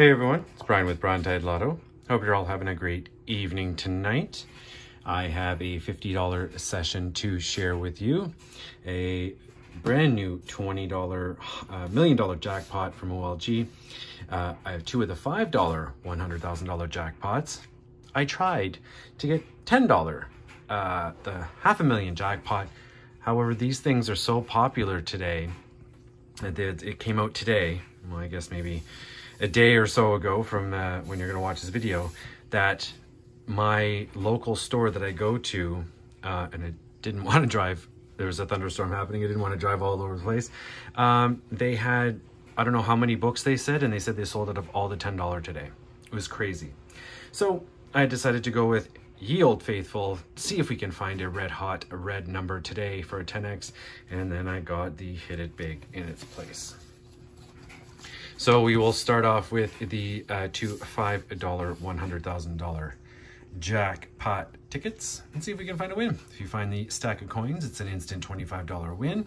Hey everyone, it's Brian with Brontide Lotto. Hope you're all having a great evening tonight. I have a $50 session to share with you. A brand new $20 uh, million dollar jackpot from OLG. Uh, I have two of the $5 $100,000 jackpots. I tried to get $10, uh, the half a million jackpot. However, these things are so popular today. It, it came out today. Well, I guess maybe a day or so ago from uh, when you're going to watch this video that my local store that I go to, uh, and I didn't want to drive, there was a thunderstorm happening, I didn't want to drive all over the place. Um, they had, I don't know how many books they said, and they said they sold out of all the $10 today. It was crazy. So I decided to go with Ye Old Faithful, see if we can find a red hot a red number today for a 10X, and then I got the Hit It Big in its place. So we will start off with the uh, two $5 $100,000 jackpot tickets and see if we can find a win. If you find the stack of coins, it's an instant $25 win.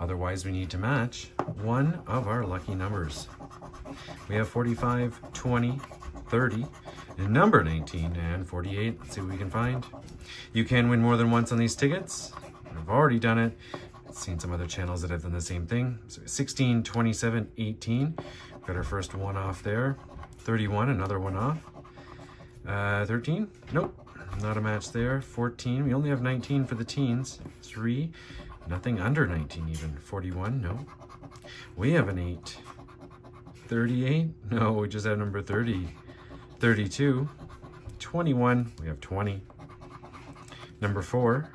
Otherwise, we need to match one of our lucky numbers. We have 45, 20, 30, number 19, and 48. Let's see what we can find. You can win more than once on these tickets. I've already done it seen some other channels that have done the same thing. So 16, 27, 18. Got our first one off there. 31, another one off. Uh, 13, nope, not a match there. 14, we only have 19 for the teens. Three, nothing under 19 even. 41, no. We have an eight. 38, no, we just have number 30. 32, 21, we have 20. Number four,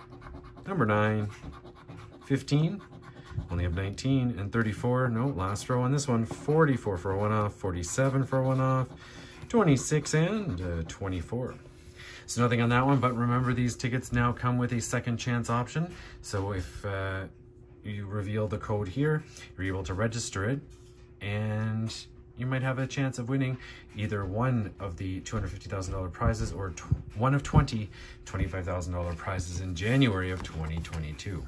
number nine, 15, only have 19 and 34. No, last row on this one, 44 for one off, 47 for one off, 26 and uh, 24. So nothing on that one, but remember these tickets now come with a second chance option. So if uh, you reveal the code here, you're able to register it and you might have a chance of winning either one of the $250,000 prizes or one of 20 $25,000 prizes in January of 2022.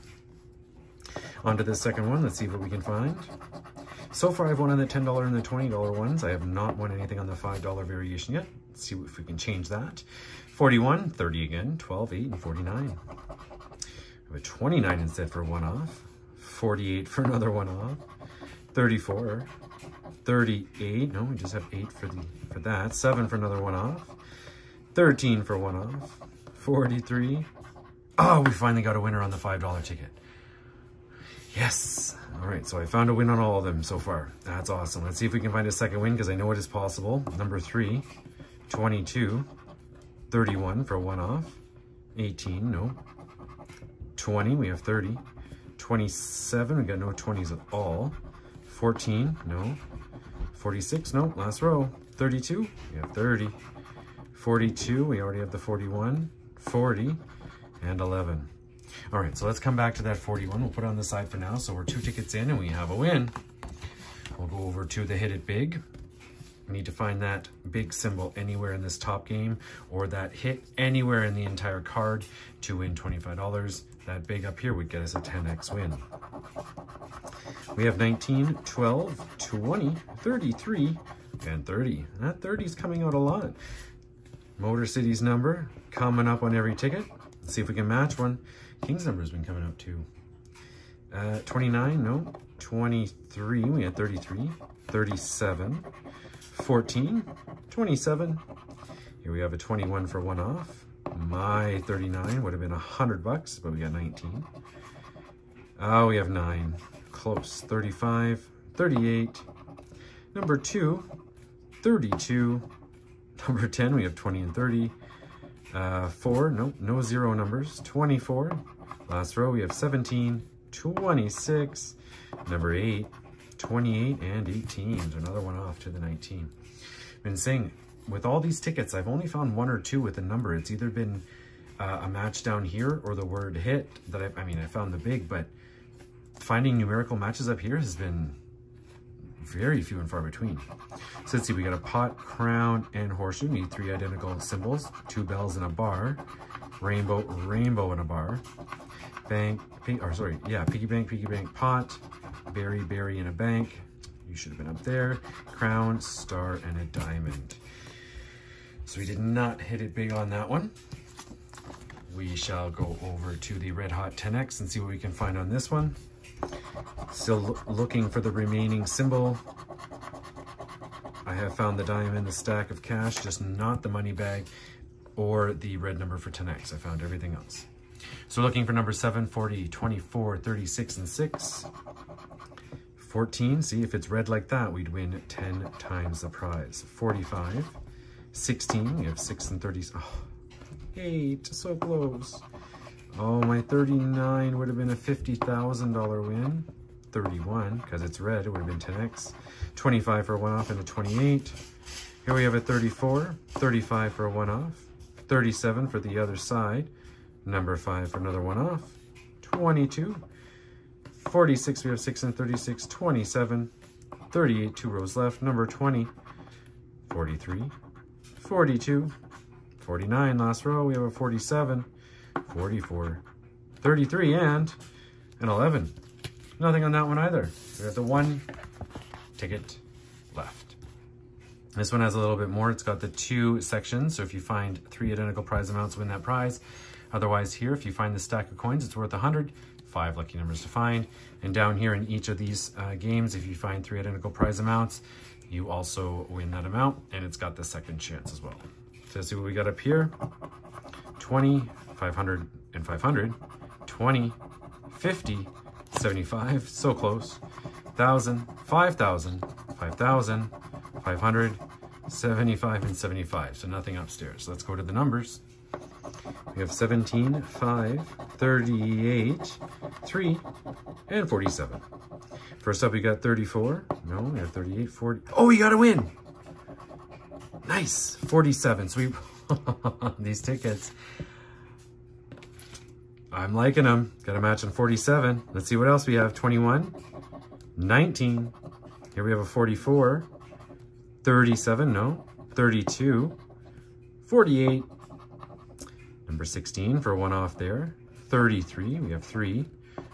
On to the second one. Let's see what we can find. So far, I've won on the $10 and the $20 ones. I have not won anything on the $5 variation yet. Let's see if we can change that. 41, 30 again, 12, 8, and 49. I have a 29 instead for one off. 48 for another one off. 34, 38. No, we just have 8 for the for that. 7 for another one off. 13 for one off. 43. Oh, we finally got a winner on the $5 ticket. Yes. All right, so I found a win on all of them so far. That's awesome. Let's see if we can find a second win because I know it is possible. Number three, 22, 31 for one off, 18, no. 20, we have 30. 27, we got no 20s at all. 14, no. 46, no, last row. 32, we have 30. 42, we already have the 41. 40, and 11. All right, so let's come back to that 41. We'll put it on the side for now. So we're two tickets in and we have a win. We'll go over to the hit it big. We need to find that big symbol anywhere in this top game or that hit anywhere in the entire card to win $25. That big up here would get us a 10x win. We have 19, 12, 20, 33, and 30. That 30 is coming out a lot. Motor City's number coming up on every ticket. See if we can match one. King's number has been coming out too. Uh, 29, no. 23, we had 33. 37. 14. 27. Here we have a 21 for one off. My 39 would have been a 100 bucks, but we got 19. Oh, we have 9. Close. 35. 38. Number 2. 32. Number 10, we have 20 and 30. Uh, 4, nope, no zero numbers. 24. Last row, we have 17, 26, number 8, 28, and 18. There's another one off to the 19. Been saying, with all these tickets, I've only found one or two with a number. It's either been uh, a match down here or the word hit that I, I mean, I found the big, but finding numerical matches up here has been very few and far between. So let's see, we got a pot, crown, and horseshoe. We need three identical symbols, two bells and a bar, rainbow, rainbow and a bar, bank, or sorry, yeah, piggy bank, piggy bank, pot, berry, berry, and a bank. you should have been up there. Crown, star, and a diamond. So we did not hit it big on that one. We shall go over to the Red Hot 10X and see what we can find on this one. Still looking for the remaining symbol. I have found the diamond, the stack of cash, just not the money bag or the red number for 10X. I found everything else. So looking for number 7, 40, 24, 36, and 6. 14, see if it's red like that, we'd win 10 times the prize. 45, 16, we have 6 and 30. Oh, 8, so close. Oh, my 39 would have been a $50,000 win. 31, because it's red, it would have been 10x. 25 for a one-off and a 28. Here we have a 34, 35 for a one-off, 37 for the other side, number 5 for another one-off, 22, 46, we have 6 and 36, 27, 38, two rows left, number 20, 43, 42, 49, last row, we have a 47, 44, 33, and an 11. Nothing on that one either. We have the one ticket left. This one has a little bit more. It's got the two sections. So if you find three identical prize amounts, win that prize. Otherwise here, if you find the stack of coins, it's worth 100. Five lucky numbers to find. And down here in each of these uh, games, if you find three identical prize amounts, you also win that amount. And it's got the second chance as well. So let's see what we got up here. 20, 500, and 500. 20, 50, 75, so close. 1,000, 5,000, 5,000, 500, 75, and 75. So nothing upstairs. Let's go to the numbers. We have 17, 5, 38, 3, and 47. First up, we got 34. No, we have 38, 40. Oh, we got a win! Nice! 47. So we... these tickets I'm liking them. Got a match on 47. Let's see what else we have. 21, 19. Here we have a 44, 37, no, 32, 48, number 16 for one off there, 33, we have three,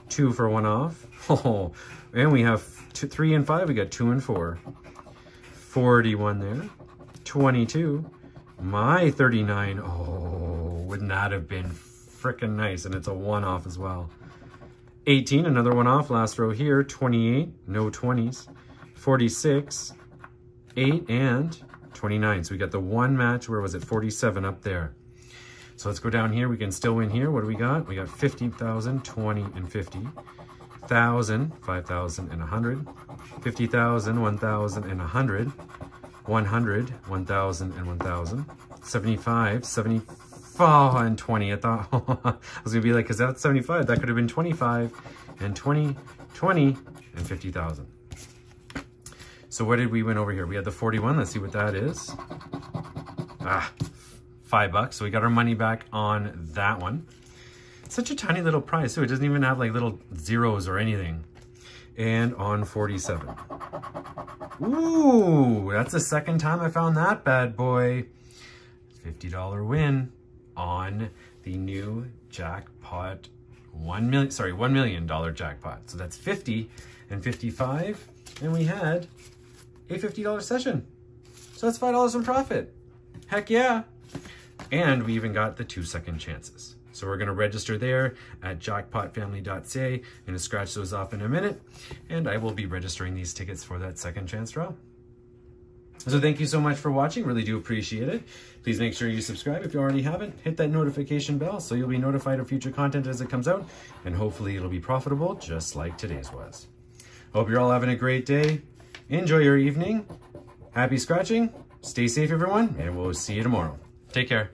two for one off. Oh, and we have two, three and five, we got two and four. 41 there, 22, my 39, oh, would not have been freaking nice, and it's a one-off as well. 18, another one off, last row here. 28, no 20s. 46, 8, and 29. So we got the one match, where was it? 47 up there. So let's go down here. We can still win here. What do we got? We got 50,000, 20, and 50. 1,000, 5,000, and 100. 50,000, 1,000, and 100. 100, 1,000, and 1,000. 75, 70, Oh, and 20. I thought I was gonna be like, cause that's 75. That could have been 25 and 20, 20, and 50,000. So what did we win over here? We had the 41. Let's see what that is. Ah, five bucks. So we got our money back on that one. Such a tiny little prize too. It doesn't even have like little zeros or anything. And on 47. Ooh, that's the second time I found that bad boy. $50 win on the new jackpot one million sorry one million dollar jackpot. So that's 50 and 55 and we had a $50 session. So that's five dollars in profit. Heck yeah. And we even got the two second chances. So we're going to register there at jackpotfamily.ca. To scratch those off in a minute, and I will be registering these tickets for that second chance draw. So thank you so much for watching. Really do appreciate it. Please make sure you subscribe if you already haven't. Hit that notification bell so you'll be notified of future content as it comes out. And hopefully it'll be profitable just like today's was. Hope you're all having a great day. Enjoy your evening. Happy scratching. Stay safe, everyone. And we'll see you tomorrow. Take care.